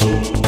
Stone.